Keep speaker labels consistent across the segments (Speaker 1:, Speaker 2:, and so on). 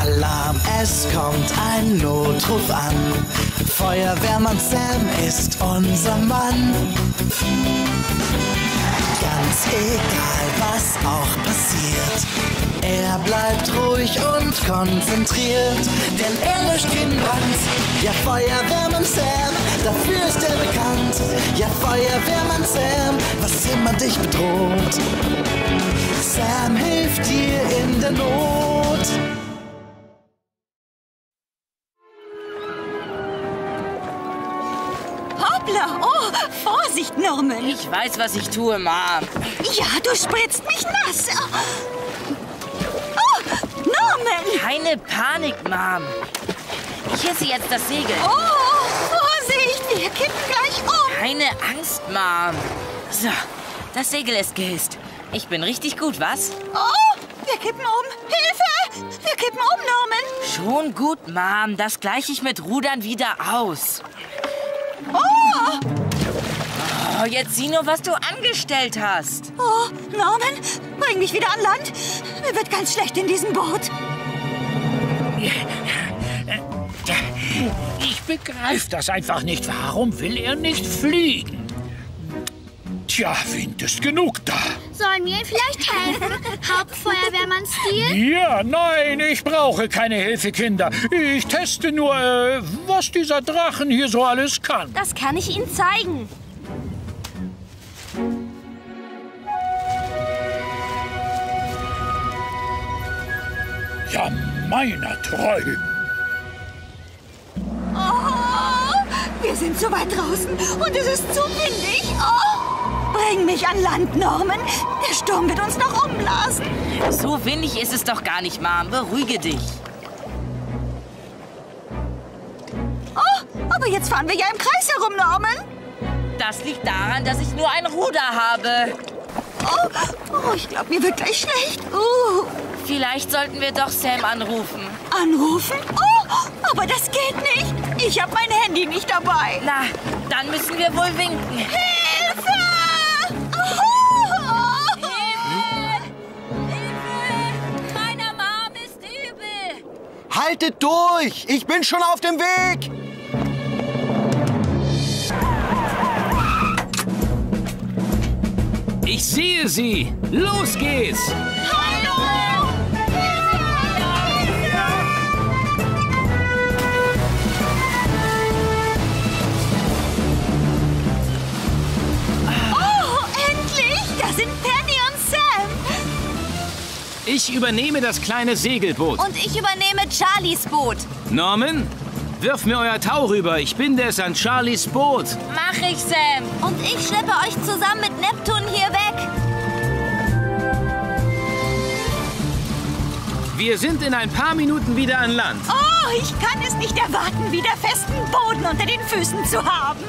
Speaker 1: Alarm, es kommt ein Notruf an. Feuerwehrmann Sam ist unser Mann. Ganz egal, was auch passiert. Er bleibt ruhig und konzentriert, denn er löscht den Brand. Ja, Feuerwehrmann Sam, dafür ist er bekannt. Ja, Feuerwehrmann Sam, was immer dich bedroht. Sam hilft dir in der Not.
Speaker 2: Vorsicht, Norman!
Speaker 3: Ich weiß, was ich tue, Mom.
Speaker 2: Ja, du spritzt mich nass. Oh, Norman!
Speaker 3: Keine Panik, Mom. Ich hisse jetzt das Segel.
Speaker 2: Oh, Vorsicht! Wir kippen gleich um.
Speaker 3: Keine Angst, Mom. So, das Segel ist gehisst. Ich bin richtig gut, was?
Speaker 2: Oh, wir kippen um. Hilfe! Wir kippen um, Norman.
Speaker 3: Schon gut, Mom. Das gleiche ich mit Rudern wieder aus.
Speaker 2: Oh!
Speaker 3: Oh, jetzt sieh nur, was du angestellt hast.
Speaker 2: Oh, Norman, bring mich wieder an Land. Mir wird ganz schlecht in diesem Boot.
Speaker 4: Ich begreife das einfach nicht. Warum will er nicht fliegen? Tja, Wind ist genug da.
Speaker 5: Sollen wir ihm vielleicht helfen? Hauptfeuerwehrmann-Stil?
Speaker 4: Ja, nein, ich brauche keine Hilfe, Kinder. Ich teste nur, äh, was dieser Drachen hier so alles kann.
Speaker 5: Das kann ich Ihnen zeigen.
Speaker 4: Meiner Träume.
Speaker 2: Oh, wir sind so weit draußen und es ist zu windig. Oh, bring mich an Land, Norman. Der Sturm wird uns noch umblasen.
Speaker 3: So windig ist es doch gar nicht, Mom. Beruhige dich.
Speaker 2: Oh, aber jetzt fahren wir ja im Kreis herum, Norman.
Speaker 3: Das liegt daran, dass ich nur ein Ruder habe.
Speaker 2: Oh, oh ich glaube, mir wird gleich schlecht. Uh,
Speaker 3: Vielleicht sollten wir doch Sam anrufen.
Speaker 2: anrufen? Oh, aber das geht nicht. Ich habe mein Handy nicht dabei.
Speaker 3: Na, dann müssen wir wohl winken.
Speaker 2: Hilfe! Oh!
Speaker 3: Meiner Mom ist übel.
Speaker 6: Haltet durch! Ich bin schon auf dem Weg!
Speaker 7: Ich sehe sie. Los geht's.
Speaker 2: Oh,
Speaker 7: Ich übernehme das kleine Segelboot.
Speaker 5: Und ich übernehme Charlies Boot.
Speaker 7: Norman, wirf mir euer Tau rüber. Ich binde es an Charlies Boot.
Speaker 3: Mach ich, Sam.
Speaker 5: Und ich schleppe euch zusammen mit Neptun hier weg.
Speaker 7: Wir sind in ein paar Minuten wieder an Land.
Speaker 2: Oh, ich kann es nicht erwarten, wieder festen Boden unter den Füßen zu haben.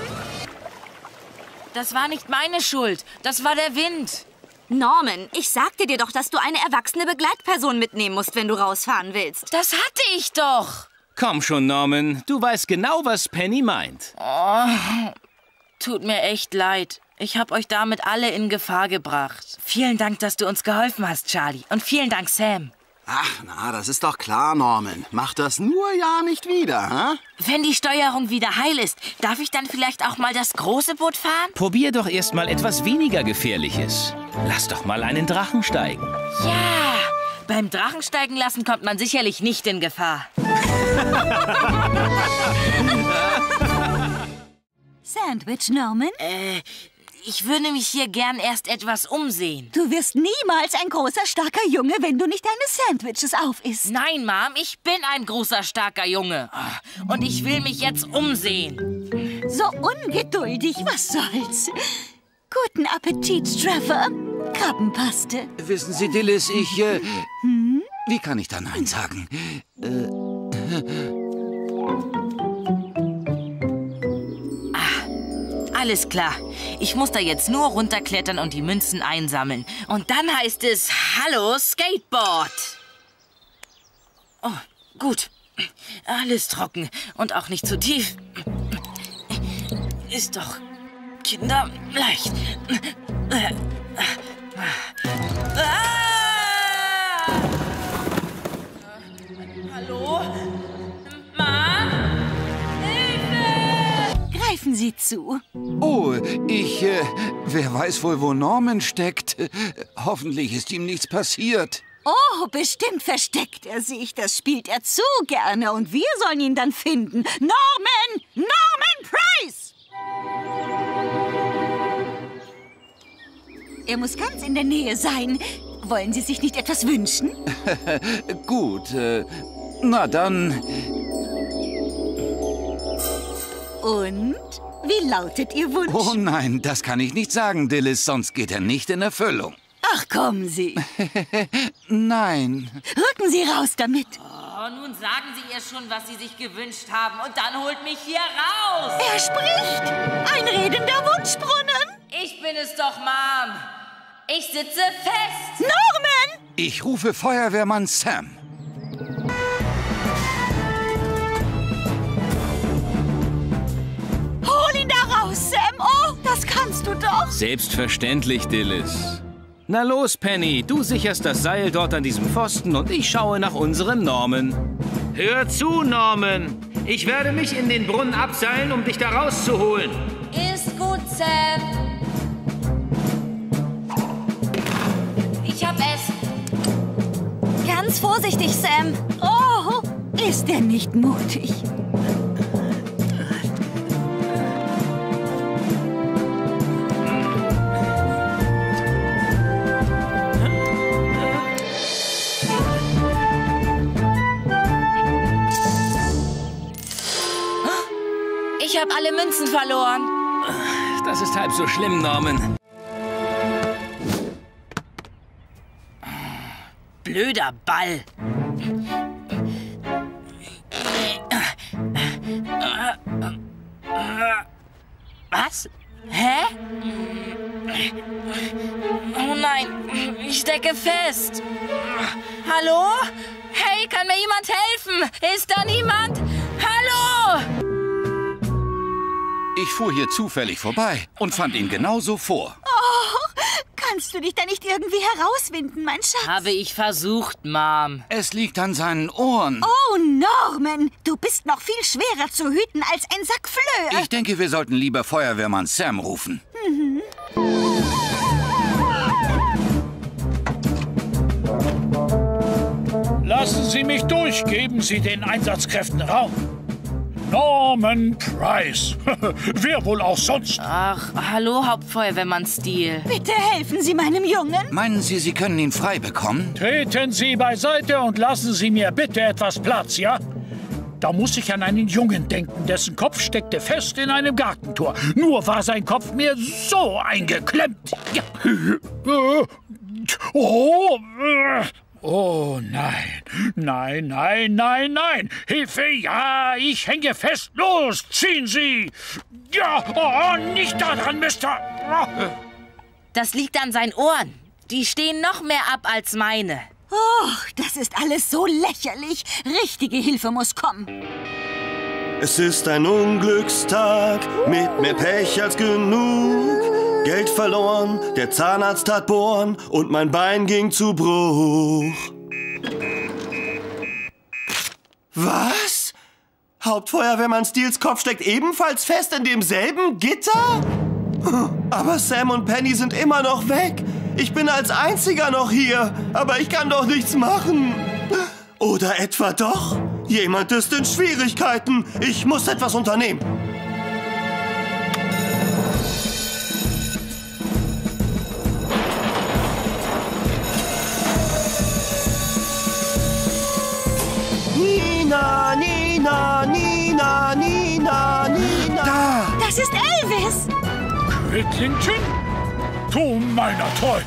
Speaker 3: Das war nicht meine Schuld. Das war der Wind.
Speaker 5: Norman, ich sagte dir doch, dass du eine erwachsene Begleitperson mitnehmen musst, wenn du rausfahren willst.
Speaker 3: Das hatte ich doch.
Speaker 7: Komm schon, Norman. Du weißt genau, was Penny meint.
Speaker 3: Tut mir echt leid. Ich habe euch damit alle in Gefahr gebracht. Vielen Dank, dass du uns geholfen hast, Charlie. Und vielen Dank, Sam.
Speaker 6: Ach, na, das ist doch klar, Norman. Mach das nur ja nicht wieder, hä?
Speaker 3: Wenn die Steuerung wieder heil ist, darf ich dann vielleicht auch mal das große Boot fahren?
Speaker 7: Probier doch erst mal etwas weniger Gefährliches. Lass doch mal einen Drachen steigen.
Speaker 3: Ja. Beim Drachensteigen lassen kommt man sicherlich nicht in Gefahr.
Speaker 2: Sandwich, Norman?
Speaker 3: Äh, ich würde mich hier gern erst etwas umsehen.
Speaker 2: Du wirst niemals ein großer, starker Junge, wenn du nicht deine Sandwiches aufisst.
Speaker 3: Nein, Mom, ich bin ein großer, starker Junge. Und ich will mich jetzt umsehen.
Speaker 2: So ungeduldig, was soll's? Guten Appetit, Trevor. Krabbenpaste.
Speaker 8: Wissen Sie, Dillis, ich. Äh, Wie kann ich da Nein sagen?
Speaker 3: Alles klar. Ich muss da jetzt nur runterklettern und die Münzen einsammeln. Und dann heißt es Hallo Skateboard. Oh, gut. Alles trocken und auch nicht zu tief. Ist doch Kinder leicht. Ah! Hallo?
Speaker 2: Sie zu?
Speaker 8: Oh, ich, äh, wer weiß wohl, wo Norman steckt. Hoffentlich ist ihm nichts passiert.
Speaker 2: Oh, bestimmt versteckt er sich. Das spielt er zu gerne. Und wir sollen ihn dann finden. Norman! Norman Price! Er muss ganz in der Nähe sein. Wollen Sie sich nicht etwas wünschen?
Speaker 8: Gut, äh, na dann,
Speaker 2: Und? Wie lautet Ihr Wunsch?
Speaker 8: oh nein, das kann ich nicht sagen, Dillis, sonst geht er nicht in Erfüllung.
Speaker 2: Ach, kommen Sie.
Speaker 8: Nein,
Speaker 2: Rücken Sie raus damit.
Speaker 3: Oh, nun sagen Sie ihr schon, was Sie sich gewünscht haben und dann holt mich hier raus.
Speaker 2: Er spricht. Ein redender Wunschbrunnen.
Speaker 3: Ich bin es doch, Mom. Ich sitze fest.
Speaker 2: Norman!
Speaker 8: ich rufe Feuerwehrmann Sam.
Speaker 2: Kannst du doch.
Speaker 7: Selbstverständlich, Dillis. Na los, Penny, du sicherst das Seil dort an diesem Pfosten und ich schaue nach unserem Norman.
Speaker 9: Hör zu, Norman. Ich werde mich in den Brunnen abseilen, um dich da rauszuholen.
Speaker 3: Ist gut, Sam. Ich hab es.
Speaker 5: Ganz vorsichtig, Sam.
Speaker 2: Oh, ist er nicht mutig?
Speaker 3: Alle Münzen verloren.
Speaker 7: Das ist halb so schlimm, Norman.
Speaker 3: Blöder Ball. Was? Hä? Oh nein, ich stecke fest. Hallo? Hey, kann mir jemand helfen? Ist da niemand?
Speaker 8: Ich fuhr hier zufällig vorbei und fand ihn genauso vor.
Speaker 2: Kannst du dich da nicht irgendwie herauswinden, mein Schatz?
Speaker 3: Habe ich versucht, Mom.
Speaker 8: Es liegt an seinen Ohren.
Speaker 2: Oh, Norman, du bist noch viel schwerer zu hüten als ein Sack Flöhe.
Speaker 8: Ich denke, wir sollten lieber Feuerwehrmann Sam rufen.
Speaker 4: Lassen Sie mich durch, geben Sie den Einsatzkräften Raum. Norman Price. Wer wohl auch sonst?
Speaker 3: Ach, hallo, Hauptfeuerwehrmann Stil.
Speaker 2: Bitte helfen Sie meinem Jungen.
Speaker 8: Meinen Sie, Sie können ihn frei bekommen?
Speaker 4: Treten Sie beiseite und lassen Sie mir bitte etwas Platz, ja? Da muss ich an einen Jungen denken, dessen Kopf steckte fest in einem Gartentor. Nur war sein Kopf mir so eingeklemmt. Ja. Oh, oh nein, nein, nein, nein, nein. Hilfe, ja, ich hänge fest. Los, ziehen Sie. Ja, oh, nicht daran, Mister. Oh.
Speaker 3: Das liegt an seinen Ohren. Die stehen noch mehr ab als meine.
Speaker 2: Oh, das ist alles so lächerlich. Richtige Hilfe muss kommen.
Speaker 10: Es ist ein Unglückstag mit mehr Pech als genug. Geld verloren, der Zahnarzt hat Bohren und mein Bein ging zu Bruch. Was? Hauptfeuerwehrmann Steels Kopf steckt ebenfalls fest in demselben Gitter? Aber Sam und Penny sind immer noch weg. Ich bin als einziger noch hier, aber ich kann doch nichts machen. Oder etwa doch? Jemand ist in Schwierigkeiten. Ich muss etwas unternehmen.
Speaker 4: Whittington? Du meiner Treu.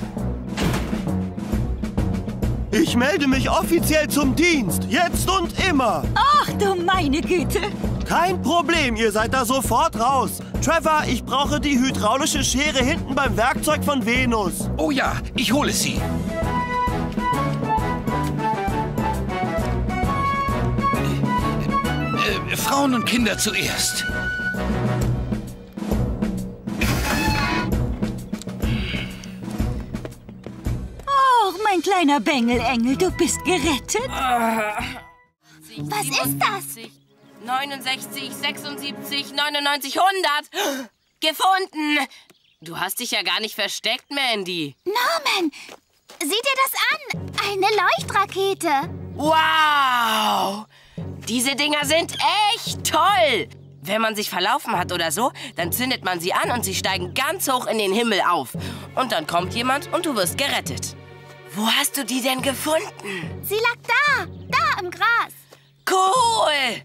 Speaker 10: Ich melde mich offiziell zum Dienst. Jetzt und immer.
Speaker 2: Ach du meine Güte.
Speaker 10: Kein Problem, ihr seid da sofort raus. Trevor, ich brauche die hydraulische Schere hinten beim Werkzeug von Venus.
Speaker 8: Oh ja, ich hole sie. Äh, äh, Frauen und Kinder zuerst.
Speaker 2: Kleiner Bengelengel, du bist gerettet.
Speaker 5: Was ist das?
Speaker 3: 69, 76, 99, 100. Gefunden. Du hast dich ja gar nicht versteckt, Mandy.
Speaker 11: Norman, sieh dir das an. Eine Leuchtrakete.
Speaker 3: Wow! Diese Dinger sind echt toll. Wenn man sich verlaufen hat oder so, dann zündet man sie an und sie steigen ganz hoch in den Himmel auf. Und dann kommt jemand und du wirst gerettet. Wo hast du die denn gefunden?
Speaker 11: Sie lag da, da im Gras.
Speaker 3: Cool!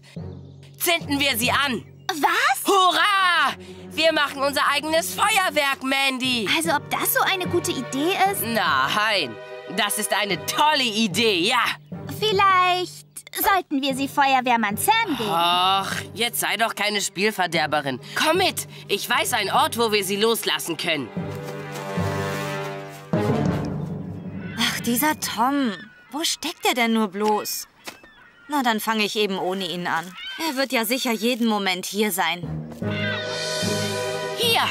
Speaker 3: Zünden wir sie an.
Speaker 11: Was?
Speaker 3: Hurra! Wir machen unser eigenes Feuerwerk, Mandy.
Speaker 11: Also ob das so eine gute Idee ist?
Speaker 3: Nein, das ist eine tolle Idee, ja.
Speaker 11: Vielleicht sollten wir sie Feuerwehrmann Sam geben.
Speaker 3: Ach, jetzt sei doch keine Spielverderberin. Komm mit, ich weiß einen Ort, wo wir sie loslassen können.
Speaker 5: Dieser Tom. Wo steckt er denn nur bloß? Na, dann fange ich eben ohne ihn an. Er wird ja sicher jeden Moment hier sein.
Speaker 3: Hier,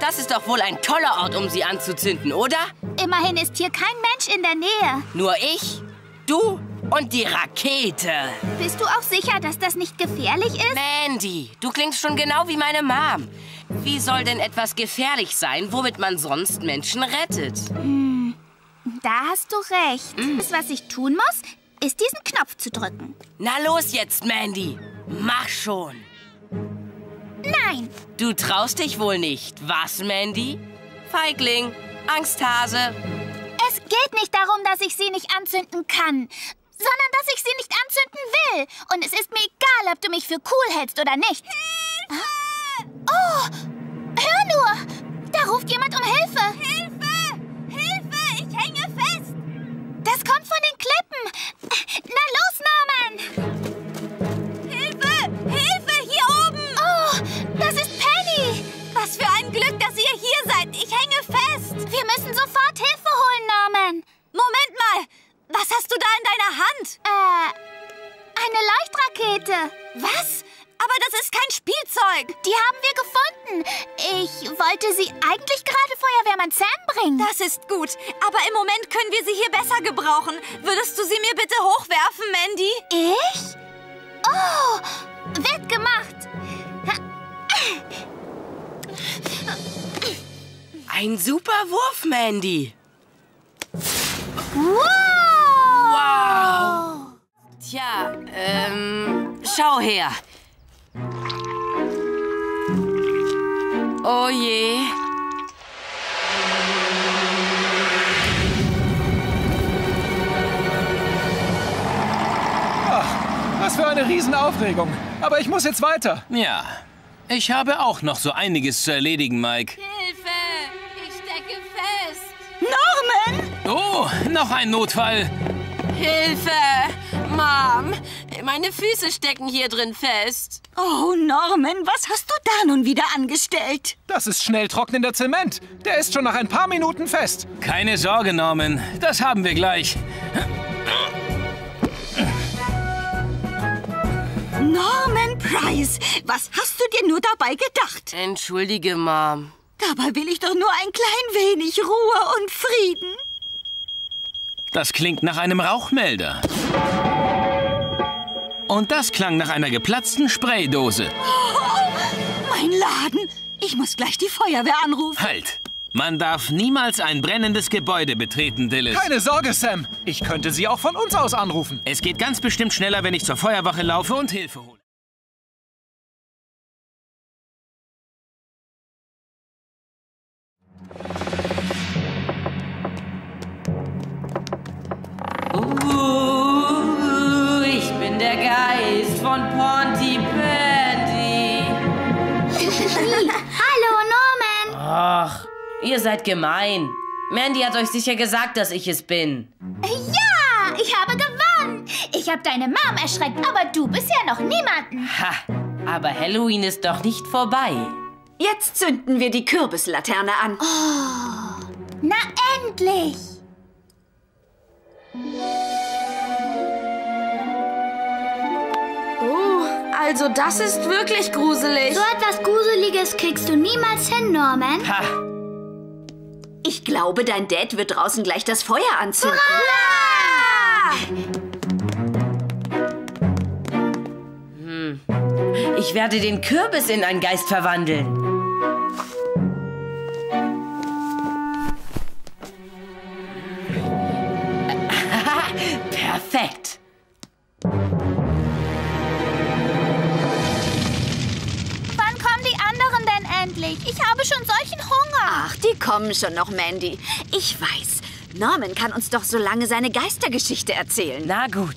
Speaker 3: das ist doch wohl ein toller Ort, um sie anzuzünden, oder?
Speaker 11: Immerhin ist hier kein Mensch in der Nähe.
Speaker 3: Nur ich, du und die Rakete.
Speaker 11: Bist du auch sicher, dass das nicht gefährlich ist?
Speaker 3: Mandy, du klingst schon genau wie meine Mom. Wie soll denn etwas gefährlich sein, womit man sonst Menschen rettet?
Speaker 11: Hm, da hast du recht.
Speaker 3: Hm.
Speaker 11: Das, was ich tun muss, ist diesen Knopf zu drücken.
Speaker 3: Na los jetzt, Mandy. Mach schon.
Speaker 11: Nein.
Speaker 3: Du traust dich wohl nicht, was, Mandy? Feigling, Angsthase.
Speaker 11: Es geht nicht darum, dass ich sie nicht anzünden kann, sondern dass ich sie nicht anzünden will. Und es ist mir egal, ob du mich für cool hältst oder nicht. Hilfe! Oh, hör nur! Da ruft jemand um. Hilfe!
Speaker 2: Hilfe!
Speaker 11: Das kommt von den Klippen. Na los, Norman!
Speaker 2: Hilfe! Hilfe! Hier oben!
Speaker 11: Oh, das ist Penny!
Speaker 2: Was für ein Glück, dass ihr hier seid! Ich hänge fest!
Speaker 11: Wir müssen sofort Hilfe holen, Norman!
Speaker 2: Moment mal! Was hast du da in deiner Hand?
Speaker 11: Äh, eine Leuchtrakete.
Speaker 2: Was? Aber das ist kein Spielzeug.
Speaker 11: Die haben wir gefunden. Ich wollte sie eigentlich gerade Feuerwehrmann Sam bringen.
Speaker 2: Das ist gut. Aber im Moment können wir sie hier besser gebrauchen. Würdest du sie mir bitte hochwerfen, Mandy?
Speaker 11: Ich? Oh, wird gemacht.
Speaker 3: Ein super Wurf, Mandy.
Speaker 11: Wow!
Speaker 3: Wow! Tja, ähm, schau her. Oh je.
Speaker 12: Was für eine Riesenaufregung. Aber ich muss jetzt weiter.
Speaker 7: Ja, ich habe auch noch so einiges zu erledigen, Mike.
Speaker 2: Hilfe! Ich stecke fest.
Speaker 5: Norman!
Speaker 7: Oh, noch ein Notfall.
Speaker 3: Hilfe! Mom, meine Füße stecken hier drin fest.
Speaker 2: Oh, Norman, was hast du da nun wieder angestellt?
Speaker 12: Das ist schnell trocknender Zement. Der ist schon nach ein paar Minuten fest.
Speaker 7: Keine Sorge, Norman. Das haben wir gleich.
Speaker 2: Norman Price, was hast du dir nur dabei gedacht?
Speaker 3: Entschuldige, Mom.
Speaker 2: Dabei will ich doch nur ein klein wenig Ruhe und Frieden.
Speaker 7: Das klingt nach einem Rauchmelder. Und das klang nach einer geplatzten Spraydose.
Speaker 2: Oh, mein Laden. Ich muss gleich die Feuerwehr anrufen.
Speaker 7: Halt! Man darf niemals ein brennendes Gebäude betreten, Dillis.
Speaker 12: Keine Sorge, Sam. Ich könnte Sie auch von uns aus anrufen.
Speaker 7: Es geht ganz bestimmt schneller, wenn ich zur Feuerwache laufe und Hilfe hole.
Speaker 3: Geist von Pontypandy.
Speaker 11: Hallo, Norman.
Speaker 3: Ach, ihr seid gemein. Mandy hat euch sicher gesagt, dass ich es bin.
Speaker 11: Ja, ich habe gewonnen. Ich habe deine Mom erschreckt, aber du bisher noch niemanden.
Speaker 3: Ha, aber Halloween ist doch nicht vorbei.
Speaker 13: Jetzt zünden wir die Kürbislaterne an.
Speaker 11: Oh, na endlich.
Speaker 5: Also das ist wirklich gruselig.
Speaker 11: So etwas Gruseliges kriegst du niemals hin, Norman.
Speaker 3: Ha,
Speaker 13: Ich glaube, dein Dad wird draußen gleich das Feuer anzünden.
Speaker 11: Hurra!
Speaker 3: Ich werde den Kürbis in einen Geist verwandeln. Perfekt.
Speaker 11: Endlich? Ich habe schon solchen Hunger.
Speaker 13: Ach, die kommen schon noch, Mandy. Ich weiß. Norman kann uns doch so lange seine Geistergeschichte erzählen.
Speaker 3: Na gut.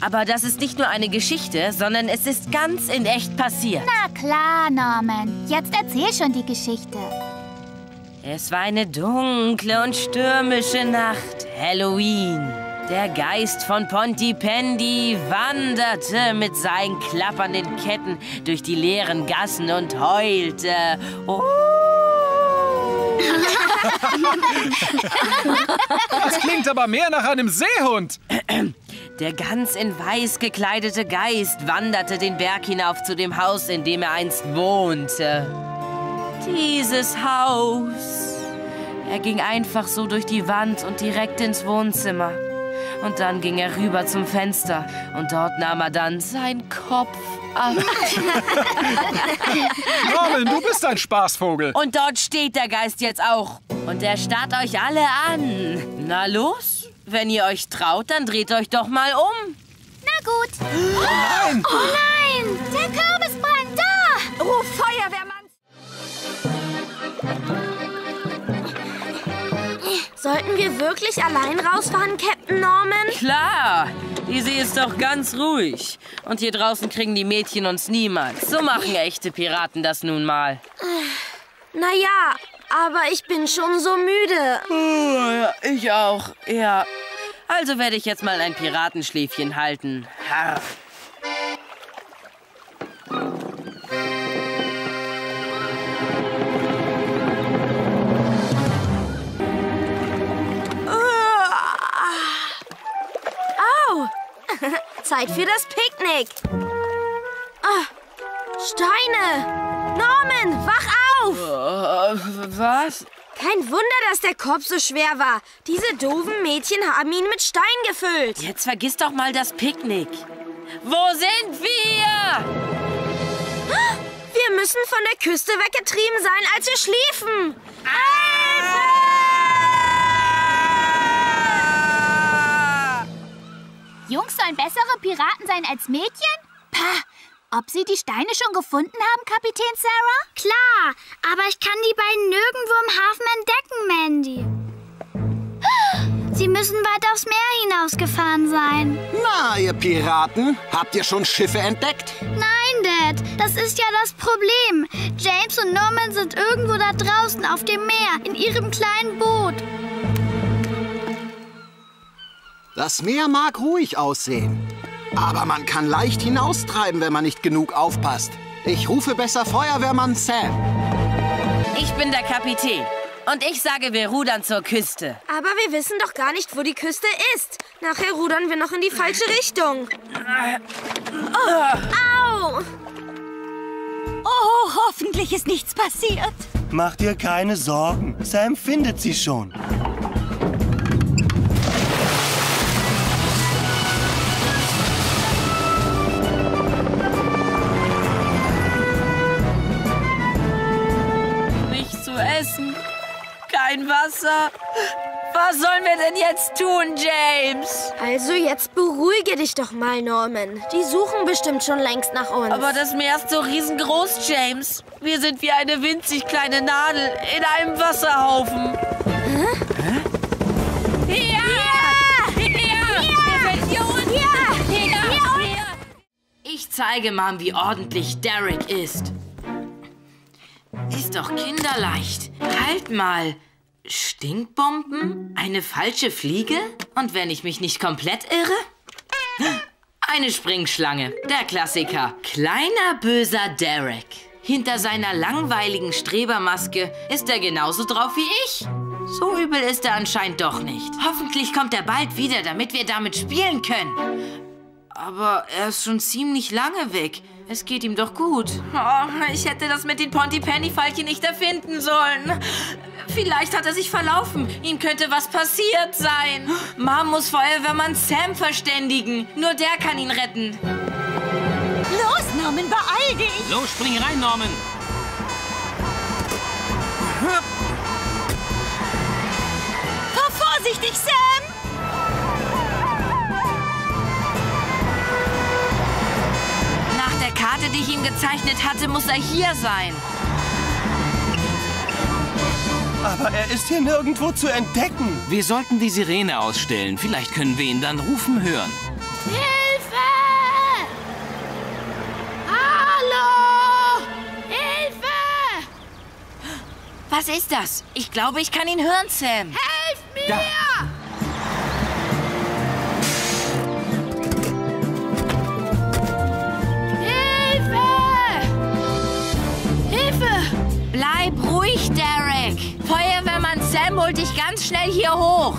Speaker 3: Aber das ist nicht nur eine Geschichte, sondern es ist ganz in echt passiert.
Speaker 11: Na klar, Norman. Jetzt erzähl schon die Geschichte.
Speaker 3: Es war eine dunkle und stürmische Nacht. Halloween. Der Geist von Pontypandy wanderte mit seinen klappernden Ketten durch die leeren Gassen und heulte. Oh.
Speaker 12: Das klingt aber mehr nach einem Seehund.
Speaker 3: Der ganz in weiß gekleidete Geist wanderte den Berg hinauf zu dem Haus, in dem er einst wohnte. Dieses Haus. Er ging einfach so durch die Wand und direkt ins Wohnzimmer. Und dann ging er rüber zum Fenster und dort nahm er dann seinen Kopf ab.
Speaker 12: Norman, du bist ein Spaßvogel.
Speaker 3: Und dort steht der Geist jetzt auch. Und er starrt euch alle an. Na los, wenn ihr euch traut, dann dreht euch doch mal um.
Speaker 11: Na gut.
Speaker 12: Nein!
Speaker 11: Oh nein! Der Kürbis brennt da!
Speaker 5: Oh, Feuerwehrmann!
Speaker 14: Sollten wir wirklich allein rausfahren, Captain Norman?
Speaker 3: Klar, die See ist doch ganz ruhig. Und hier draußen kriegen die Mädchen uns niemals. So machen echte Piraten das nun mal.
Speaker 14: Naja, aber ich bin schon so müde.
Speaker 3: Oh, ja, ich auch, ja. Also werde ich jetzt mal ein Piratenschläfchen halten. Harr.
Speaker 14: Zeit für das Picknick. Ah, Steine! Norman, wach auf!
Speaker 3: Äh, was?
Speaker 14: Kein Wunder, dass der Korb so schwer war. Diese doofen Mädchen haben ihn mit Stein gefüllt.
Speaker 3: Jetzt vergiss doch mal das Picknick. Wo sind wir?
Speaker 14: Wir müssen von der Küste weggetrieben sein, als wir schliefen.
Speaker 11: Jungs sollen bessere Piraten sein als Mädchen? Pah! Ob Sie die Steine schon gefunden haben, Kapitän Sarah?
Speaker 15: Klar, aber ich kann die beiden nirgendwo im Hafen entdecken, Mandy. Sie müssen weit aufs Meer hinausgefahren sein.
Speaker 6: Na, ihr Piraten, habt ihr schon Schiffe entdeckt?
Speaker 15: Nein, Dad, das ist ja das Problem. James und Norman sind irgendwo da draußen auf dem Meer, in ihrem kleinen Boot.
Speaker 6: Das Meer mag ruhig aussehen. Aber man kann leicht hinaustreiben, wenn man nicht genug aufpasst. Ich rufe besser Feuerwehrmann Sam.
Speaker 3: Ich bin der Kapitän. Und ich sage, wir rudern zur Küste.
Speaker 14: Aber wir wissen doch gar nicht, wo die Küste ist. Nachher rudern wir noch in die falsche Richtung. Au!
Speaker 2: Oh, hoffentlich ist nichts passiert.
Speaker 10: Mach dir keine Sorgen. Sam findet sie schon.
Speaker 3: Kein Wasser. Was sollen wir denn jetzt tun, James?
Speaker 14: Also jetzt beruhige dich doch mal, Norman. Die suchen bestimmt schon längst nach uns.
Speaker 3: Aber das Meer ist so riesengroß, James. Wir sind wie eine winzig kleine Nadel in einem Wasserhaufen. Hä? Hier! Ich zeige Mom, wie ordentlich Derek ist. Ist doch kinderleicht. Halt mal. Stinkbomben? Eine falsche Fliege? Und wenn ich mich nicht komplett irre? Eine Springschlange. Der Klassiker. Kleiner böser Derek. Hinter seiner langweiligen Strebermaske ist er genauso drauf wie ich. So übel ist er anscheinend doch nicht. Hoffentlich kommt er bald wieder, damit wir damit spielen können. Aber er ist schon ziemlich lange weg. Es geht ihm doch gut. Oh, ich hätte das mit den Pontypenny-Fallchen nicht erfinden sollen. Vielleicht hat er sich verlaufen. Ihm könnte was passiert sein. Mom muss Feuerwehrmann Sam verständigen. Nur der kann ihn retten.
Speaker 2: Los, Norman, beeil dich!
Speaker 7: Los, spring rein, Norman.
Speaker 2: Fahr vorsichtig, Sam!
Speaker 3: Karte, die ich ihm gezeichnet hatte, muss er hier sein.
Speaker 10: Aber er ist hier nirgendwo zu entdecken.
Speaker 7: Wir sollten die Sirene ausstellen. Vielleicht können wir ihn dann rufen hören.
Speaker 15: Hilfe! Hallo! Hilfe!
Speaker 3: Was ist das? Ich glaube, ich kann ihn hören, Sam.
Speaker 15: Helf mir!
Speaker 7: Da.
Speaker 3: Sam holt dich ganz schnell hier hoch.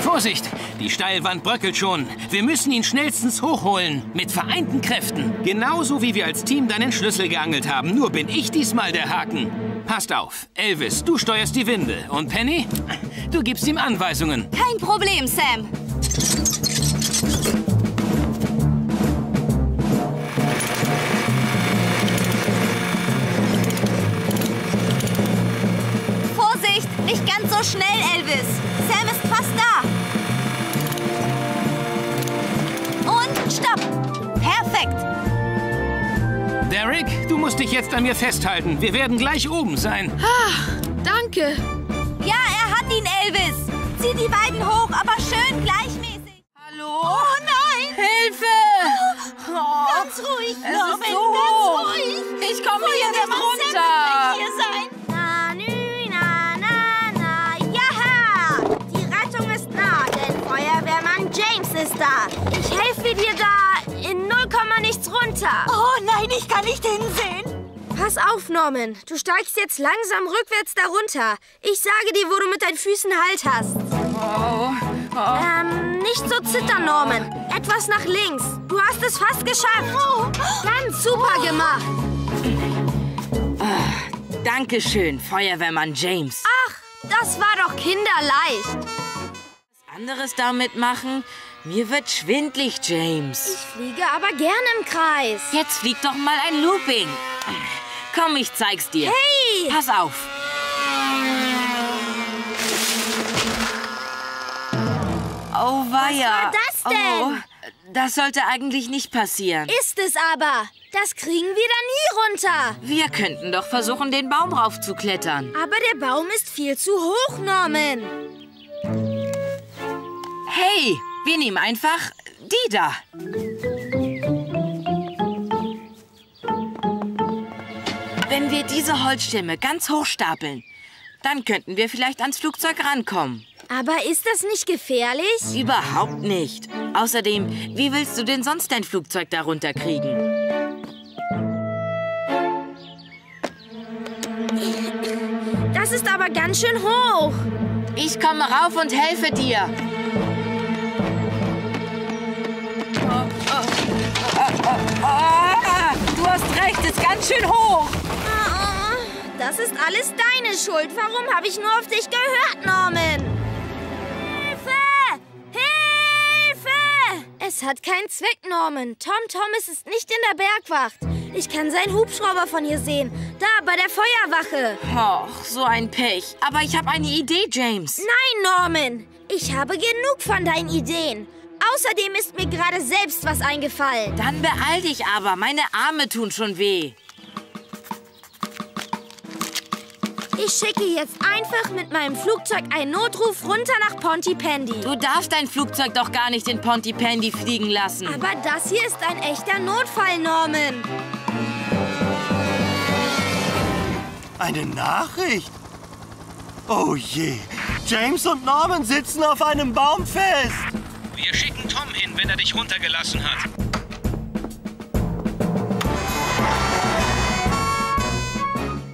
Speaker 7: Vorsicht! Die Steilwand bröckelt schon. Wir müssen ihn schnellstens hochholen. Mit vereinten Kräften. Genauso wie wir als Team deinen Schlüssel geangelt haben. Nur bin ich diesmal der Haken. Passt auf. Elvis, du steuerst die Winde. Und Penny, du gibst ihm Anweisungen.
Speaker 5: Kein Problem, Sam. Schnell, Elvis. Sam ist fast da. Und stopp. Perfekt.
Speaker 7: Derek, du musst dich jetzt an mir festhalten. Wir werden gleich oben sein.
Speaker 14: Ah, danke.
Speaker 5: Ja, er hat ihn, Elvis. Zieh die beiden hoch, aber schön gleichmäßig.
Speaker 3: Hallo?
Speaker 2: Oh nein!
Speaker 3: Hilfe! Oh,
Speaker 2: Ganz ruhig,
Speaker 3: es
Speaker 2: Norman,
Speaker 3: ist so
Speaker 2: ganz
Speaker 3: hoch.
Speaker 2: ruhig.
Speaker 3: Ich komme hier nicht
Speaker 2: Sam
Speaker 3: runter.
Speaker 2: wird gleich hier sein.
Speaker 14: Ich helfe dir da in 0, nichts runter.
Speaker 2: Oh nein, ich kann nicht hinsehen.
Speaker 14: Pass auf, Norman. Du steigst jetzt langsam rückwärts darunter. Ich sage dir, wo du mit deinen Füßen Halt hast.
Speaker 3: Oh, oh.
Speaker 14: Ähm, nicht so zittern, Norman. Etwas nach links. Du hast es fast geschafft. Ganz super gemacht.
Speaker 3: Dankeschön, Feuerwehrmann James.
Speaker 14: Ach, das war doch kinderleicht.
Speaker 3: Was anderes damit machen? Mir wird schwindlig, James.
Speaker 14: Ich fliege aber gern im Kreis.
Speaker 3: Jetzt flieg doch mal ein Looping. Komm, ich zeig's dir.
Speaker 14: Hey!
Speaker 3: Pass auf. Oh, weia.
Speaker 14: Was war das denn?
Speaker 3: Oh, das sollte eigentlich nicht passieren.
Speaker 14: Ist es aber. Das kriegen wir da nie runter.
Speaker 3: Wir könnten doch versuchen, den Baum raufzuklettern.
Speaker 14: Aber der Baum ist viel zu hoch, Norman.
Speaker 3: Hey, wir nehmen einfach die da. Wenn wir diese Holzstämme ganz hoch stapeln, dann könnten wir vielleicht ans Flugzeug rankommen.
Speaker 14: Aber ist das nicht gefährlich?
Speaker 3: Überhaupt nicht. Außerdem, wie willst du denn sonst dein Flugzeug darunter kriegen?
Speaker 14: Das ist aber ganz schön hoch.
Speaker 3: Ich komme rauf und helfe dir. Ganz schön hoch.
Speaker 14: Ah, Das ist alles deine Schuld. Warum habe ich nur auf dich gehört, Norman? Hilfe! Hilfe! Es hat keinen Zweck, Norman. Tom Thomas ist nicht in der Bergwacht. Ich kann seinen Hubschrauber von hier sehen. Da, bei der Feuerwache.
Speaker 3: Och, so ein Pech. Aber ich habe eine Idee, James.
Speaker 14: Nein, Norman. Ich habe genug von deinen Ideen. Außerdem ist mir gerade selbst was eingefallen.
Speaker 3: Dann beeil dich aber. Meine Arme tun schon weh.
Speaker 14: Ich schicke jetzt einfach mit meinem Flugzeug einen Notruf runter nach Pontypandy.
Speaker 3: Du darfst dein Flugzeug doch gar nicht in Pontypandy fliegen lassen.
Speaker 14: Aber das hier ist ein echter Notfall, Norman.
Speaker 10: Eine Nachricht? Oh je. James und Norman sitzen auf einem Baum fest.
Speaker 7: Wir schicken Tom hin, wenn er dich runtergelassen hat.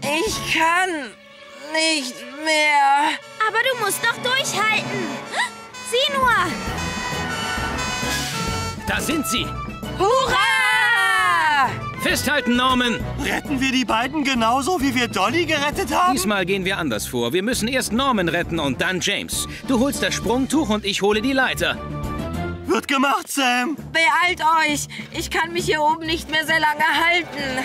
Speaker 3: Ich kann nicht mehr.
Speaker 14: Aber du musst doch durchhalten. Sieh nur.
Speaker 7: Da sind sie.
Speaker 3: Hurra!
Speaker 7: Festhalten, Norman.
Speaker 10: Retten wir die beiden genauso, wie wir Dolly gerettet haben?
Speaker 7: Diesmal gehen wir anders vor. Wir müssen erst Norman retten und dann James. Du holst das Sprungtuch und ich hole die Leiter.
Speaker 10: Wird gemacht, Sam.
Speaker 3: Beeilt euch. Ich kann mich hier oben nicht mehr sehr lange halten.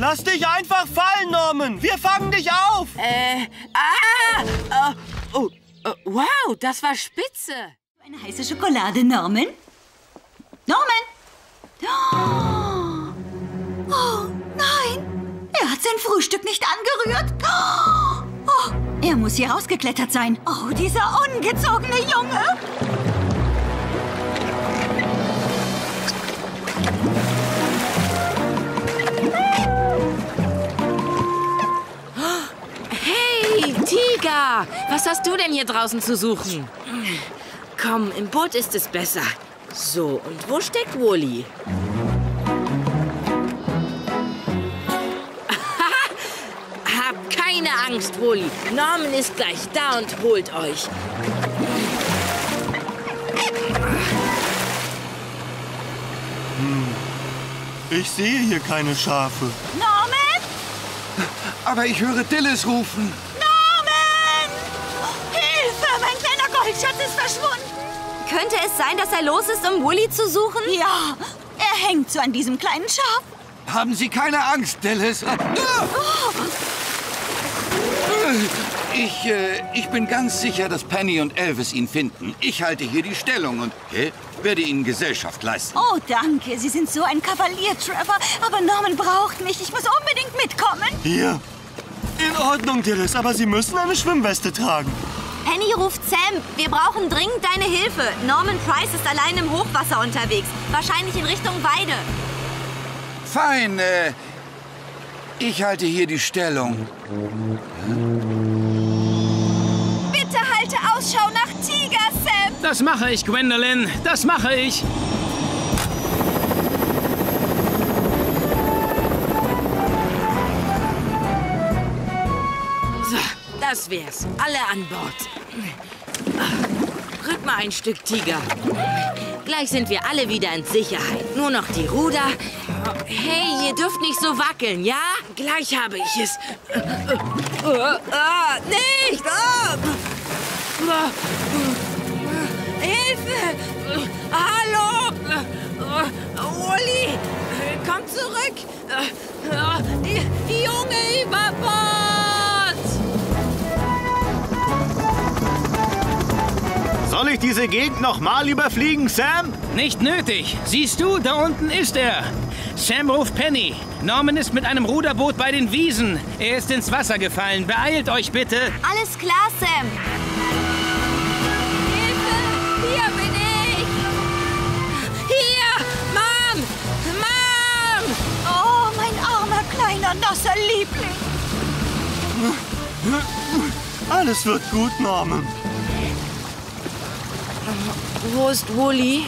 Speaker 10: Lass dich einfach fallen, Norman. Wir fangen dich auf.
Speaker 3: Äh, ah! Oh, oh, oh, wow, das war spitze.
Speaker 2: Eine heiße Schokolade, Norman? Norman! Oh, oh nein! Er hat sein Frühstück nicht angerührt. Oh, er muss hier rausgeklettert sein. Oh, dieser ungezogene Junge!
Speaker 3: Hey, Tiger! Was hast du denn hier draußen zu suchen? Komm, im Boot ist es besser. So, und wo steckt Wooly? Habt keine Angst, Wooly. Norman ist gleich da und holt euch.
Speaker 10: Ich sehe hier keine Schafe.
Speaker 2: Norman!
Speaker 8: Aber ich höre Dillis rufen.
Speaker 2: Verschwunden!
Speaker 5: Könnte es sein, dass er los ist, um Wooly zu suchen?
Speaker 2: Ja, er hängt so an diesem kleinen Schaf.
Speaker 8: Haben Sie keine Angst, Dillis. Ah! Ich, äh, ich bin ganz sicher, dass Penny und Elvis ihn finden. Ich halte hier die Stellung und äh, werde Ihnen Gesellschaft leisten.
Speaker 2: Oh, danke. Sie sind so ein Kavalier, Trevor. Aber Norman braucht mich. Ich muss unbedingt mitkommen.
Speaker 10: Hier. In Ordnung, Dillis, aber Sie müssen eine Schwimmweste tragen.
Speaker 5: Penny ruft Sam. Wir brauchen dringend deine Hilfe. Norman Price ist allein im Hochwasser unterwegs. Wahrscheinlich in Richtung Weide.
Speaker 8: Fein, äh, ich halte hier die Stellung.
Speaker 2: Bitte halte Ausschau nach Tiger, Sam.
Speaker 9: Das mache ich, Gwendolyn. Das mache ich.
Speaker 3: Das wär's. Alle an Bord. Rück mal ein Stück, Tiger. Gleich sind wir alle wieder in Sicherheit. Nur noch die Ruder. Hey, ihr dürft nicht so wackeln, ja? Gleich habe ich es. Ah, nicht! Hilfe! Hallo! Uli! Komm zurück! Die Junge über Bord!
Speaker 16: Soll ich diese Gegend noch mal überfliegen, Sam?
Speaker 9: Nicht nötig. Siehst du, da unten ist er. Sam ruft Penny. Norman ist mit einem Ruderboot bei den Wiesen. Er ist ins Wasser gefallen. Beeilt euch bitte.
Speaker 5: Alles klar, Sam.
Speaker 3: Hier bin ich! Hier! Mom! Mom!
Speaker 2: Oh, mein armer, kleiner, nasser Liebling.
Speaker 10: Alles wird gut, Norman.
Speaker 3: Wo ist Wooly?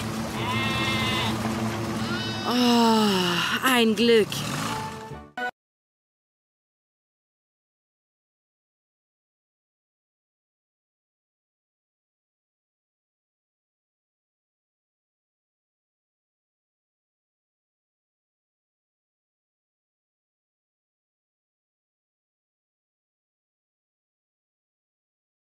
Speaker 3: Oh, ein Glück.